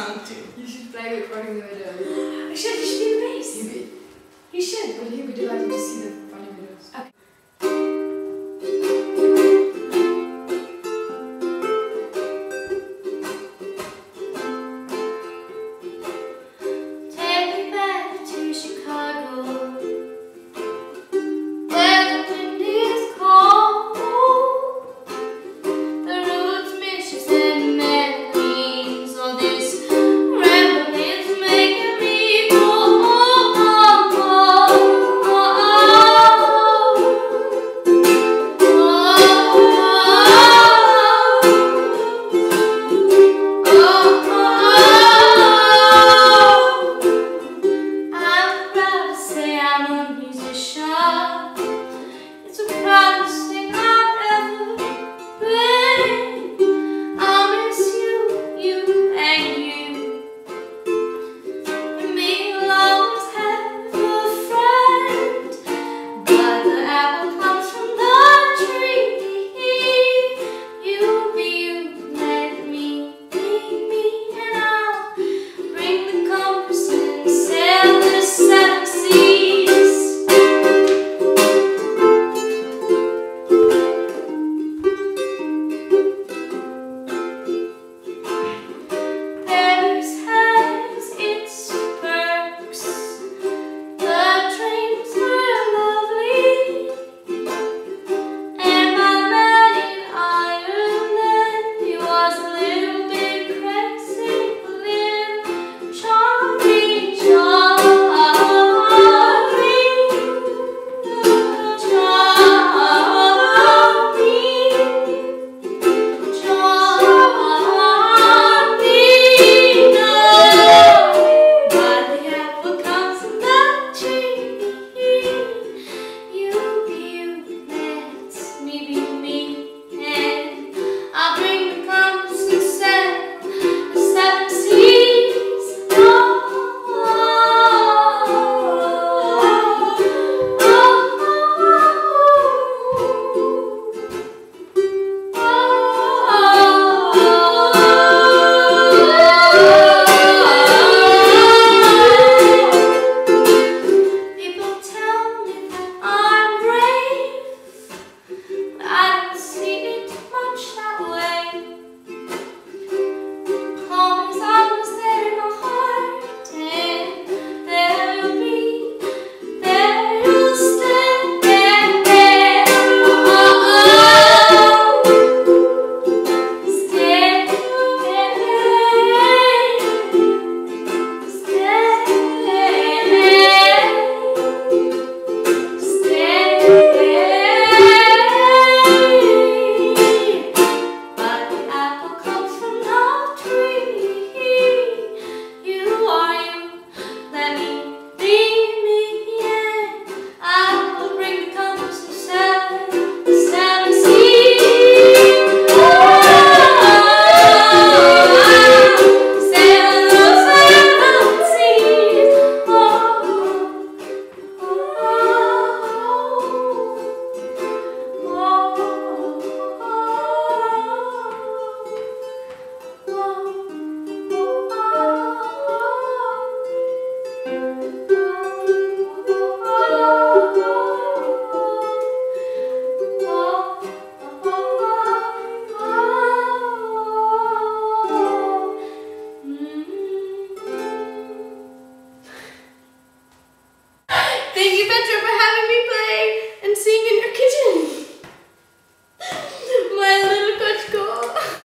song too. You should play recording the video. I should, he should be the bass. He, he should, but he would be delighted to see the funny videos. Okay.